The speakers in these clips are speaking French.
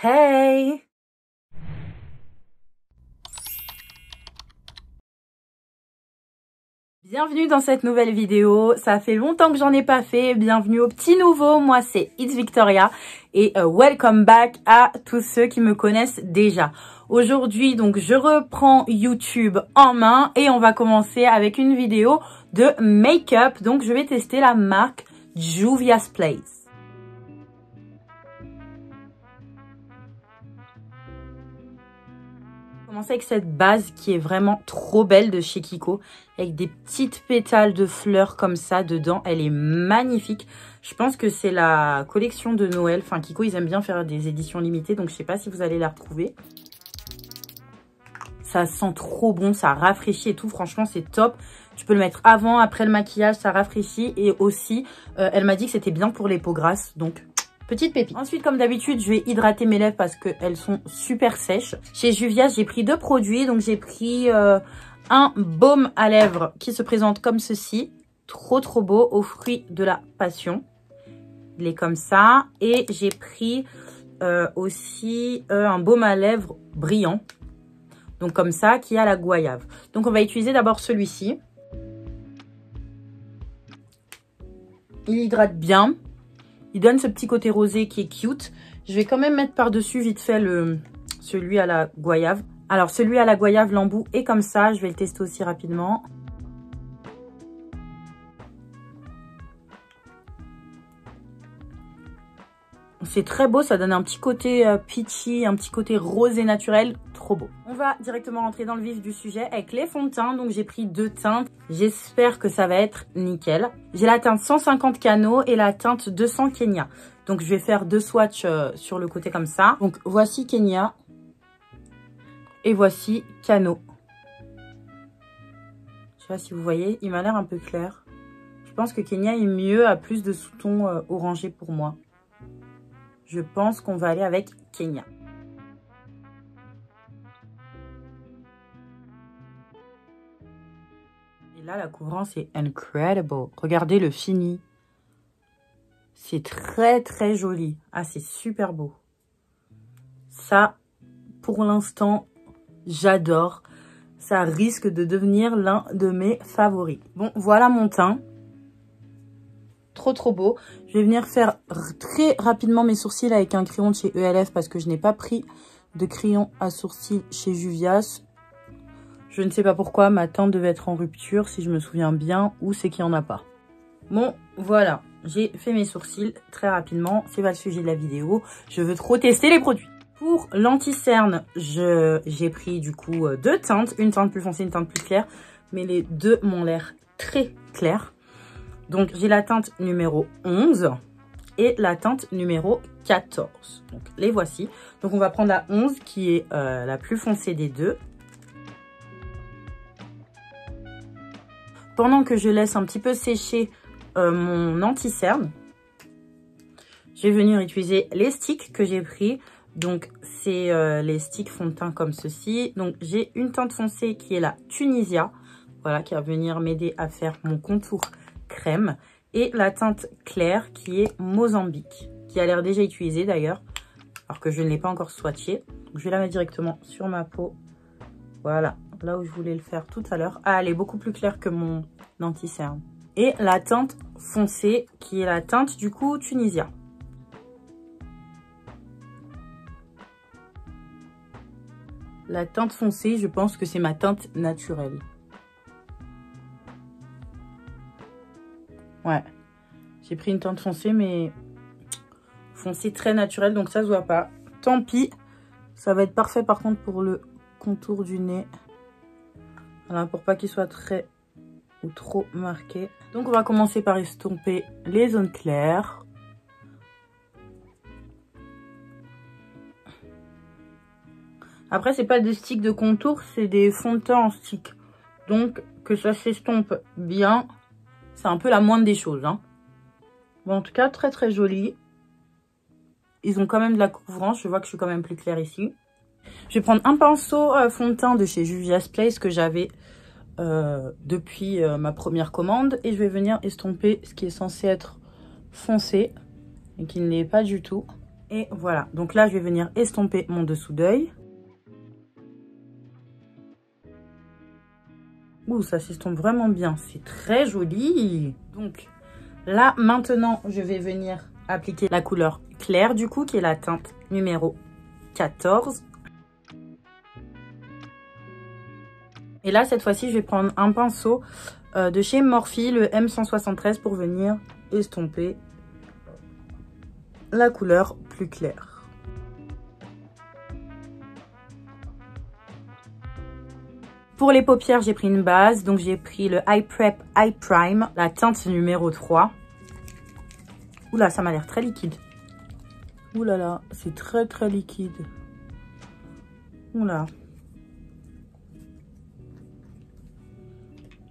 Hey! Bienvenue dans cette nouvelle vidéo, ça fait longtemps que j'en ai pas fait, bienvenue au petit nouveau, moi c'est It's Victoria et uh, welcome back à tous ceux qui me connaissent déjà. Aujourd'hui donc je reprends YouTube en main et on va commencer avec une vidéo de make-up, donc je vais tester la marque Juvia's Place. Commencer avec cette base qui est vraiment trop belle de chez Kiko. Avec des petites pétales de fleurs comme ça dedans. Elle est magnifique. Je pense que c'est la collection de Noël. Enfin, Kiko, ils aiment bien faire des éditions limitées. Donc, je sais pas si vous allez la retrouver. Ça sent trop bon. Ça rafraîchit et tout. Franchement, c'est top. Tu peux le mettre avant, après le maquillage. Ça rafraîchit. Et aussi, euh, elle m'a dit que c'était bien pour les peaux grasses. Donc, Petite pépite. Ensuite, comme d'habitude, je vais hydrater mes lèvres parce qu'elles sont super sèches. Chez Juvia, j'ai pris deux produits. Donc, j'ai pris euh, un baume à lèvres qui se présente comme ceci. Trop, trop beau, aux fruits de la passion. Il est comme ça. Et j'ai pris euh, aussi euh, un baume à lèvres brillant. Donc, comme ça, qui a la goyave. Donc, on va utiliser d'abord celui-ci. Il hydrate bien. Il donne ce petit côté rosé qui est cute. Je vais quand même mettre par-dessus vite fait le, celui à la goyave. Alors, celui à la goyave, l'embout est comme ça. Je vais le tester aussi rapidement. C'est très beau, ça donne un petit côté euh, peachy, un petit côté rosé naturel, On va directement rentrer dans le vif du sujet avec les fonds de teint. Donc j'ai pris deux teintes, j'espère que ça va être nickel. J'ai la teinte 150 Cano et la teinte 200 Kenya. Donc je vais faire deux swatchs euh, sur le côté comme ça. Donc voici Kenya et voici Cano. Je sais pas si vous voyez, il m'a l'air un peu clair. Je pense que Kenya est mieux, a plus de sous-ton euh, orangé pour moi je pense qu'on va aller avec Kenya. La couvrance est incredible. Regardez le fini. C'est très, très joli. Ah, c'est super beau. Ça, pour l'instant, j'adore. Ça risque de devenir l'un de mes favoris. Bon, voilà mon teint trop trop beau. Je vais venir faire très rapidement mes sourcils avec un crayon de chez ELF parce que je n'ai pas pris de crayon à sourcils chez Juvias. Je ne sais pas pourquoi, ma teinte devait être en rupture si je me souviens bien ou c'est qu'il n'y en a pas. Bon, voilà, j'ai fait mes sourcils très rapidement, c'est pas le sujet de la vidéo. Je veux trop tester les produits. Pour l'anti-cerne, j'ai pris du coup euh, deux teintes, une teinte plus foncée, une teinte plus claire, mais les deux m'ont l'air très clairs. Donc, j'ai la teinte numéro 11 et la teinte numéro 14. Donc, les voici. Donc, on va prendre la 11 qui est euh, la plus foncée des deux. Pendant que je laisse un petit peu sécher euh, mon anti-cerne, je vais venir utiliser les sticks que j'ai pris. Donc, c'est euh, les sticks fond de teint comme ceci. Donc, j'ai une teinte foncée qui est la Tunisia. Voilà, qui va venir m'aider à faire mon contour crème et la teinte claire qui est Mozambique, qui a l'air déjà utilisée d'ailleurs, alors que je ne l'ai pas encore swatché. je vais la mettre directement sur ma peau. Voilà, là où je voulais le faire tout à l'heure. Ah, elle est beaucoup plus claire que mon anti-cerne. Et la teinte foncée, qui est la teinte du coup Tunisia. La teinte foncée, je pense que c'est ma teinte naturelle. Ouais. J'ai pris une teinte foncée, mais foncée très naturelle, donc ça se voit pas. Tant pis. Ça va être parfait par contre pour le contour du nez. Voilà, pour pas qu'il soit très ou trop marqué. Donc on va commencer par estomper les zones claires. Après, c'est pas des sticks de contour, c'est des fonds de teint en stick. Donc, que ça s'estompe bien, c'est un peu la moindre des choses. Hein. Bon, en tout cas, très très joli. Ils ont quand même de la couvrance. Je vois que je suis quand même plus claire ici. Je vais prendre un pinceau euh, fond de teint de chez Juvia's Place que j'avais euh, depuis euh, ma première commande. Et je vais venir estomper ce qui est censé être foncé et qui ne l'est pas du tout. Et voilà, donc là, je vais venir estomper mon dessous d'œil. Ouh, ça s'estompe vraiment bien. C'est très joli. Donc, là, maintenant, je vais venir appliquer la couleur claire, du coup, qui est la teinte numéro 14. Et là, cette fois-ci, je vais prendre un pinceau euh, de chez Morphe, le M173, pour venir estomper la couleur plus claire. Pour les paupières, j'ai pris une base. Donc, j'ai pris le Eye Prep Eye Prime, la teinte numéro 3. Oula, ça m'a l'air très liquide. Oulala, là là, c'est très très liquide. Oula.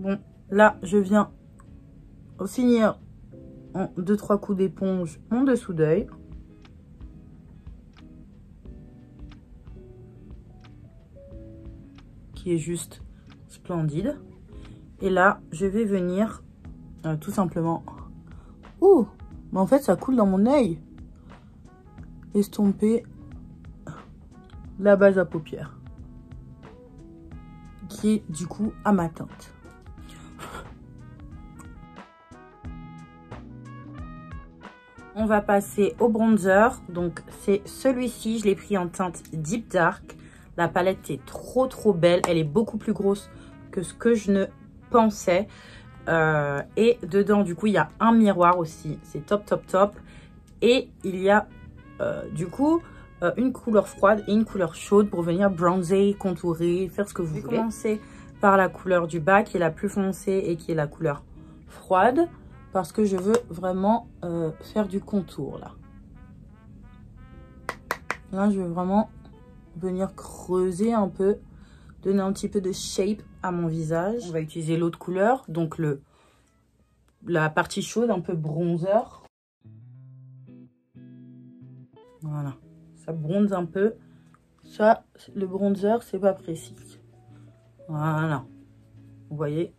Bon, là, je viens finir en 2-3 coups d'éponge en dessous d'œil. Qui est juste splendide. Et là, je vais venir euh, tout simplement... Ouh Mais en fait, ça coule dans mon œil. Estomper la base à paupières. Qui est du coup à ma teinte. On va passer au bronzer. Donc, c'est celui-ci. Je l'ai pris en teinte Deep Dark. La palette est trop, trop belle. Elle est beaucoup plus grosse que ce que je ne pensais. Euh, et dedans, du coup, il y a un miroir aussi. C'est top, top, top. Et il y a, euh, du coup, euh, une couleur froide et une couleur chaude pour venir bronzer, contourer, faire ce que vous voulez. Je vais commencer par la couleur du bas qui est la plus foncée et qui est la couleur froide parce que je veux vraiment euh, faire du contour là. Là, je vais vraiment venir creuser un peu, donner un petit peu de shape à mon visage. On va utiliser l'autre couleur, donc le la partie chaude, un peu bronzer. Voilà, ça bronze un peu. Ça, le bronzer, c'est pas précis. Voilà, vous voyez,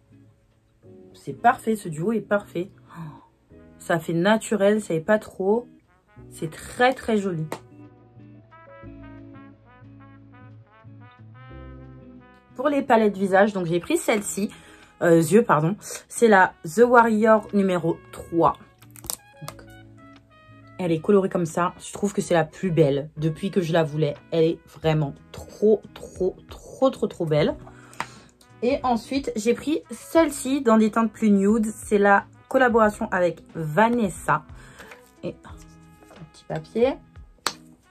c'est parfait, ce duo est parfait. Ça fait naturel, ça n'est pas trop. C'est très très joli. Pour les palettes visage, donc j'ai pris celle-ci, euh, yeux pardon. C'est la The Warrior numéro 3. elle est colorée comme ça. Je trouve que c'est la plus belle depuis que je la voulais. Elle est vraiment trop trop trop trop trop belle. Et ensuite, j'ai pris celle-ci dans des teintes plus nude. C'est la collaboration avec Vanessa. Et un petit papier.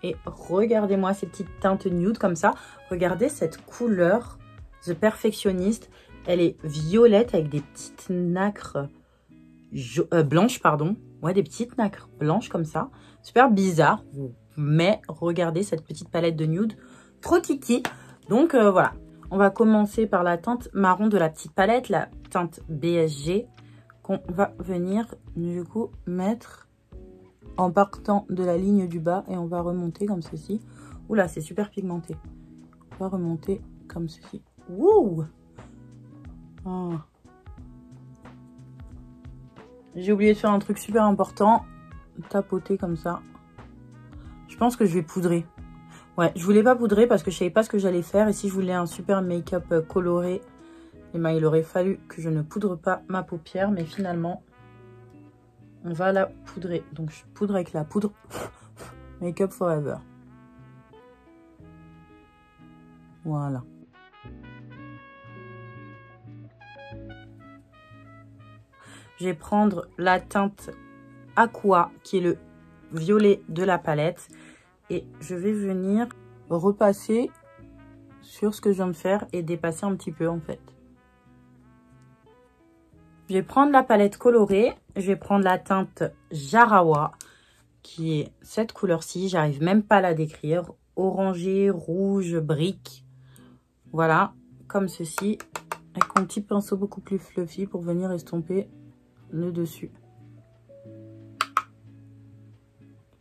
Et regardez-moi ces petites teintes nude comme ça. Regardez cette couleur The Perfectionist. Elle est violette avec des petites nacres euh, blanches, pardon. Ouais, des petites nacres blanches comme ça. Super bizarre. Mais regardez cette petite palette de nude. Trop tiki. Donc euh, voilà. On va commencer par la teinte marron de la petite palette, la teinte BSG qu'on va venir du coup mettre en partant de la ligne du bas et on va remonter comme ceci. Oula, c'est super pigmenté. On va remonter comme ceci. Wouh ah. J'ai oublié de faire un truc super important. Tapoter comme ça. Je pense que je vais poudrer. Ouais, je voulais pas poudrer parce que je savais pas ce que j'allais faire. Et si je voulais un super make-up euh, coloré, et ben, il aurait fallu que je ne poudre pas ma paupière, mais finalement, on va la poudrer. Donc, je poudre avec la poudre Make Up Forever. Voilà. Je vais prendre la teinte Aqua, qui est le violet de la palette. Et je vais venir repasser sur ce que je viens de faire et dépasser un petit peu en fait. Je vais prendre la palette colorée. Je vais prendre la teinte Jarawa, qui est cette couleur-ci. J'arrive même pas à la décrire. Orangé, rouge, brique. Voilà, comme ceci. Avec un petit pinceau beaucoup plus fluffy pour venir estomper le dessus.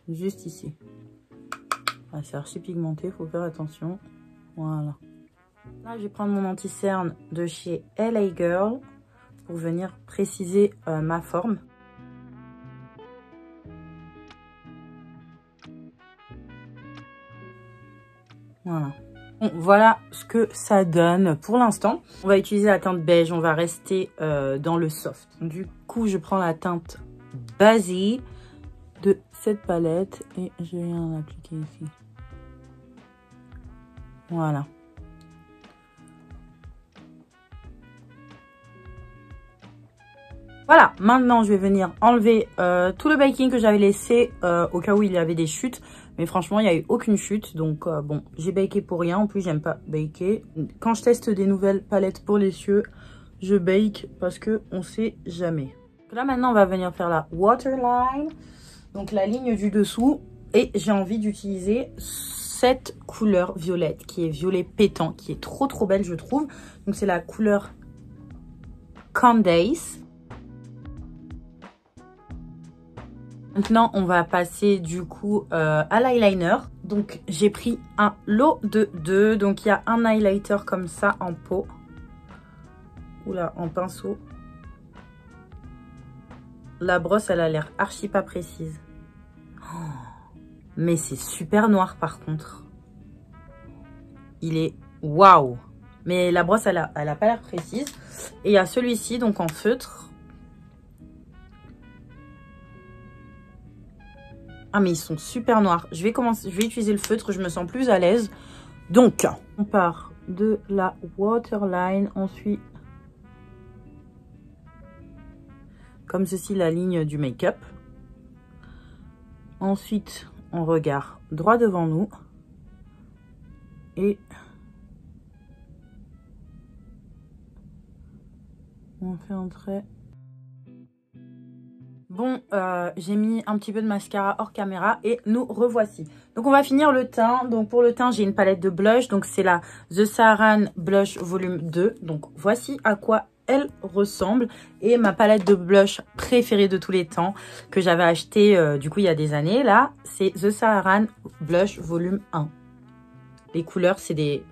Juste ici. Ah, c'est archi pigmenté, il faut faire attention. Voilà. Là, je vais prendre mon anti-cerne de chez LA Girl pour venir préciser euh, ma forme. Voilà. Voilà ce que ça donne pour l'instant. On va utiliser la teinte beige. On va rester euh, dans le soft. Du coup, je prends la teinte Basile de cette palette et je viens l'appliquer ici. Voilà. Voilà, maintenant je vais venir enlever euh, tout le baking que j'avais laissé euh, au cas où il y avait des chutes. Mais franchement, il n'y a eu aucune chute. Donc euh, bon, j'ai baké pour rien. En plus, j'aime pas baker. Quand je teste des nouvelles palettes pour les cieux, je bake parce que on sait jamais. Là maintenant, on va venir faire la waterline. Donc la ligne du dessous. Et j'ai envie d'utiliser cette couleur violette qui est violet pétant, qui est trop trop belle je trouve. Donc c'est la couleur Candace. Maintenant, on va passer du coup euh, à l'eyeliner. Donc, j'ai pris un lot de deux. Donc, il y a un highlighter comme ça en pot. Oula, en pinceau. La brosse, elle a l'air archi pas précise. Oh, mais c'est super noir par contre. Il est waouh. Mais la brosse, elle a, elle a pas l'air précise. Et il y a celui-ci, donc en feutre. Ah, mais ils sont super noirs. Je vais, commencer, je vais utiliser le feutre, je me sens plus à l'aise. Donc, on part de la waterline. Ensuite, comme ceci, la ligne du make-up. Ensuite, on regarde droit devant nous. Et on fait un trait Bon, euh, j'ai mis un petit peu de mascara hors caméra et nous revoici. Donc, on va finir le teint. Donc, pour le teint, j'ai une palette de blush. Donc, c'est la The Saran Blush Volume 2. Donc, voici à quoi elle ressemble. Et ma palette de blush préférée de tous les temps que j'avais acheté euh, du coup il y a des années. Là, c'est The Saran Blush Volume 1. Les couleurs, c'est des,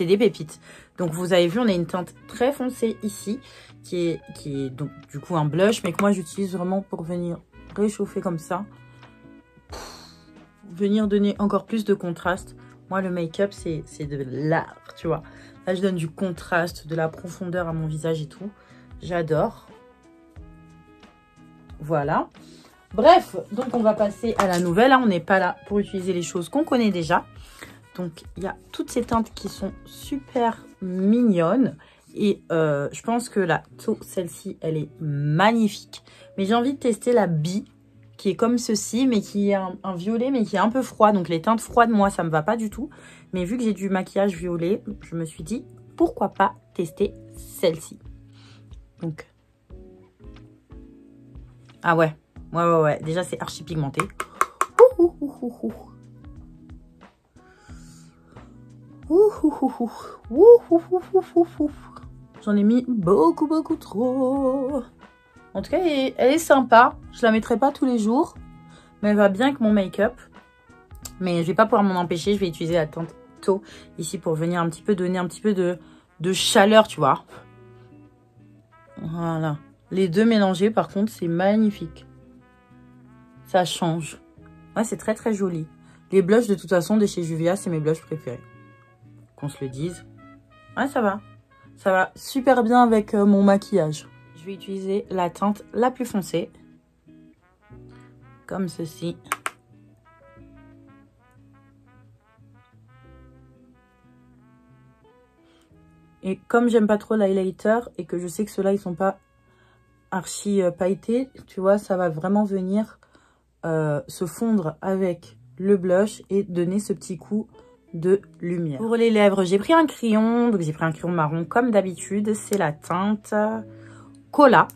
des pépites. Donc, vous avez vu, on a une teinte très foncée ici qui est, qui est donc du coup un blush, mais que moi j'utilise vraiment pour venir réchauffer comme ça. venir donner encore plus de contraste. Moi, le make-up, c'est de l'art, tu vois. Là, je donne du contraste, de la profondeur à mon visage et tout. J'adore. Voilà. Bref, donc on va passer à la nouvelle. Là, on n'est pas là pour utiliser les choses qu'on connaît déjà. Donc, il y a toutes ces teintes qui sont super mignonnes. Et euh, je pense que la celle-ci, elle est magnifique. Mais j'ai envie de tester la bi qui est comme ceci, mais qui est un, violet, mais qui est un peu froid. Donc les teintes froides, moi, ça me va pas du tout. Mais vu que j'ai du maquillage violet, je me suis dit, pourquoi pas tester celle-ci. Donc. Ah ouais. Ouais, ouais, ouais. Déjà, c'est archi pigmenté. Ouh, ouh, ouh, J'en ai mis beaucoup, beaucoup trop. En tout cas, elle est, sympa. Je la mettrai pas tous les jours. Mais elle va bien avec mon make-up. Mais je vais pas pouvoir m'en empêcher. Je vais utiliser la teinte tôt ici pour venir un petit peu donner un petit peu de, chaleur, tu vois. Voilà. Les deux mélangés, par contre, c'est magnifique. Ça change. Ouais, c'est très, très joli. Les blushs, de toute façon, de chez Juvia, c'est mes blushs préférés. Qu'on se le dise. Ouais, ça va. Ça va super bien avec euh, mon maquillage. Je vais utiliser la teinte la plus foncée. Comme ceci. Et comme j'aime pas trop l'highlighter et que je sais que ceux-là, ils sont pas archi euh, pailletés, tu vois, ça va vraiment venir euh, se fondre avec le blush et donner ce petit coup de lumière. Pour les lèvres, j'ai pris un crayon. Donc, j'ai pris un crayon marron comme d'habitude. C'est la teinte Cola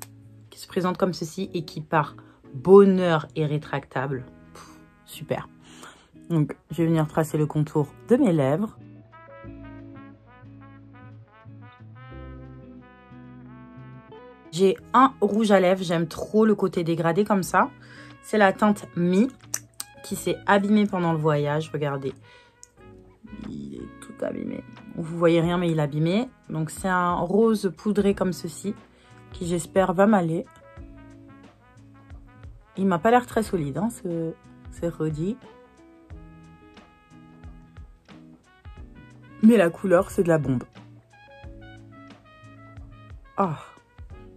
qui se présente comme ceci et qui part bonheur et rétractable. super. Donc, je vais venir tracer le contour de mes lèvres. J'ai un rouge à lèvres. J'aime trop le côté dégradé comme ça. C'est la teinte Mi qui s'est abîmée pendant le voyage. Regardez abîmé. Vous voyez rien, mais il est abîmé. Donc, c'est un rose poudré comme ceci, qui j'espère va m'aller. Il m'a pas l'air très solide, hein, ce, ce Rodi. Mais la couleur, c'est de la bombe. Oh.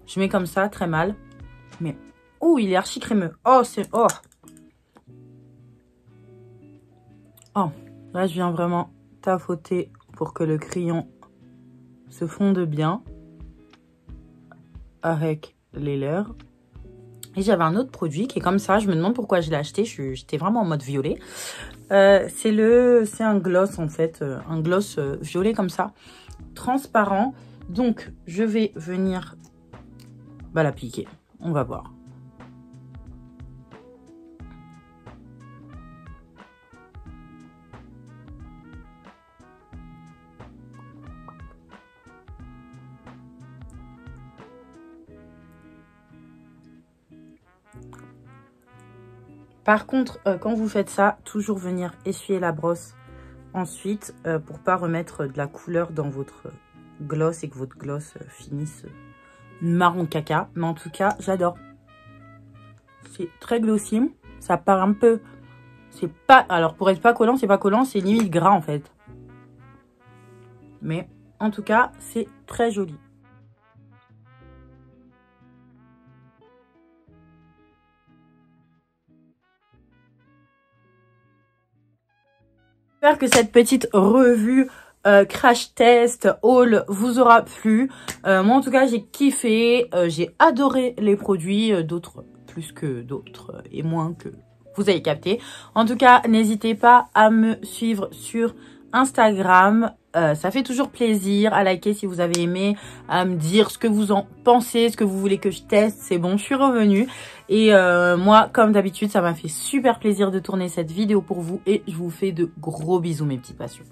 Je mets comme ça, très mal. Mais, oh, il est archi crémeux. Oh, c'est, oh. Oh, là, je viens vraiment tapoter pour que le crayon se fonde bien avec les leurs. Et j'avais un autre produit qui est comme ça. Je me demande pourquoi je l'ai acheté. J'étais vraiment en mode violet. Euh, c'est le, c'est un gloss en fait. Euh, un gloss euh, violet comme ça. Transparent. Donc, je vais venir bah, l'appliquer. On va voir. Par contre, euh, quand vous faites ça, toujours venir essuyer la brosse ensuite euh, pour pas remettre de la couleur dans votre gloss et que votre gloss euh, finisse marron caca. Mais en tout cas, j'adore. C'est très glossy. Ça part un peu... C'est pas... Alors, pour être pas collant, c'est pas collant. C'est limite gras, en fait. Mais, en tout cas, c'est très joli. J'espère que cette petite revue euh, crash test haul vous aura plu. Euh, moi en tout cas j'ai kiffé, euh, j'ai adoré les produits, d'autres plus que d'autres et moins que vous avez capté. En tout cas n'hésitez pas à me suivre sur Instagram. ça fait toujours plaisir à liker si vous avez aimé, à me dire ce que vous en pensez, ce que vous voulez que je teste. C'est bon, je suis revenue. Et euh, moi, comme d'habitude, ça m'a fait super plaisir de tourner cette vidéo pour vous. Et je vous fais de gros bisous, mes petits passions.